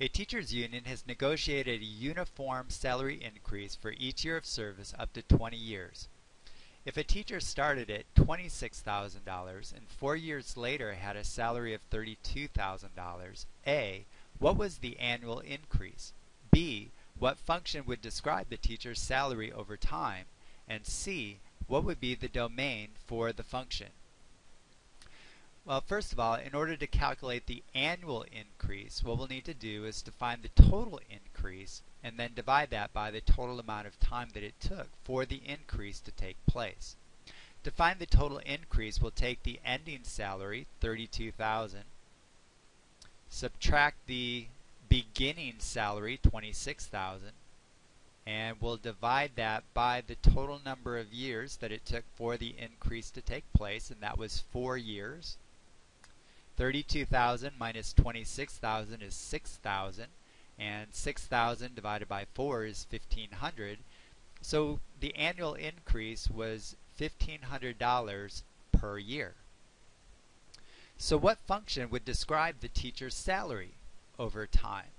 A teachers union has negotiated a uniform salary increase for each year of service up to 20 years. If a teacher started at $26,000 and four years later had a salary of $32,000, A. What was the annual increase? B. What function would describe the teacher's salary over time? And C. What would be the domain for the function? Well, first of all, in order to calculate the annual increase, what we'll need to do is to find the total increase and then divide that by the total amount of time that it took for the increase to take place. To find the total increase, we'll take the ending salary, 32,000, subtract the beginning salary, 26,000, and we'll divide that by the total number of years that it took for the increase to take place, and that was 4 years. 32,000 minus 26,000 is 6,000 and 6,000 divided by 4 is 1,500. So the annual increase was $1,500 per year. So what function would describe the teacher's salary over time?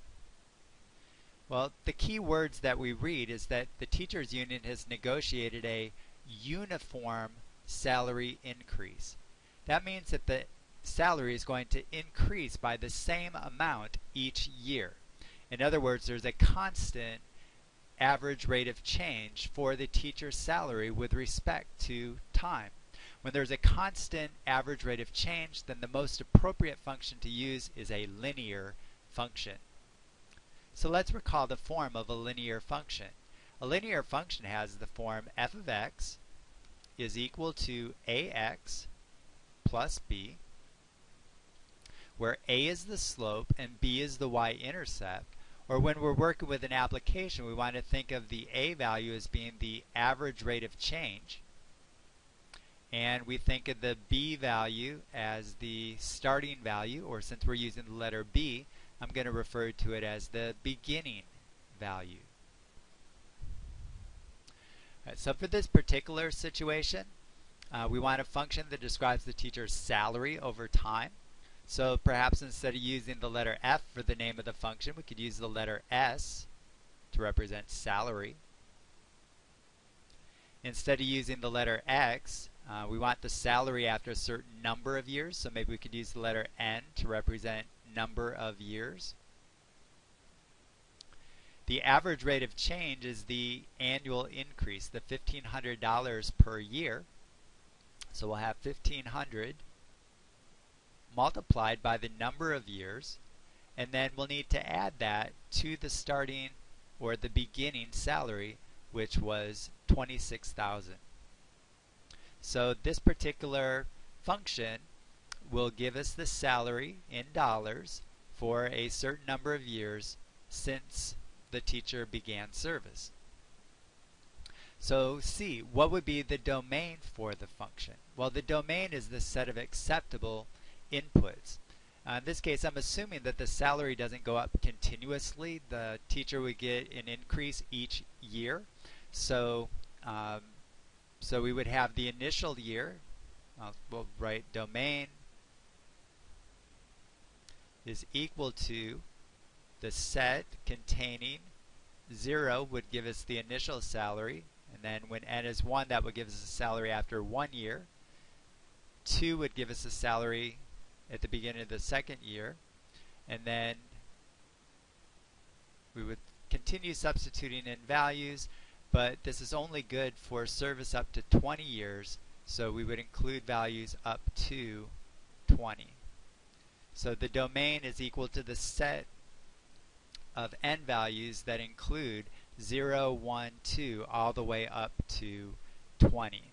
Well, the key words that we read is that the teachers union has negotiated a uniform salary increase. That means that the salary is going to increase by the same amount each year. In other words, there's a constant average rate of change for the teacher's salary with respect to time. When there's a constant average rate of change, then the most appropriate function to use is a linear function. So let's recall the form of a linear function. A linear function has the form f of x is equal to ax plus b, where a is the slope and b is the y-intercept, or when we're working with an application, we want to think of the a value as being the average rate of change, and we think of the b value as the starting value, or since we're using the letter b, I'm going to refer to it as the beginning value. Right, so for this particular situation, uh, we want a function that describes the teacher's salary over time. So perhaps instead of using the letter f for the name of the function, we could use the letter s to represent salary. Instead of using the letter x, uh, we want the salary after a certain number of years, so maybe we could use the letter n to represent number of years. The average rate of change is the annual increase, the $1,500 per year. So we'll have 1,500 multiplied by the number of years, and then we'll need to add that to the starting or the beginning salary, which was 26,000. So this particular function will give us the salary in dollars for a certain number of years since the teacher began service. So C, what would be the domain for the function? Well, the domain is the set of acceptable inputs. Uh, in this case, I'm assuming that the salary doesn't go up continuously. The teacher would get an increase each year. So, um, so we would have the initial year. Uh, we'll write domain is equal to the set containing 0 would give us the initial salary and then when n is 1 that would give us a salary after one year 2 would give us a salary at the beginning of the second year and then we would continue substituting in values but this is only good for service up to 20 years so we would include values up to 20 so the domain is equal to the set of n values that include 0, 1, 2, all the way up to 20.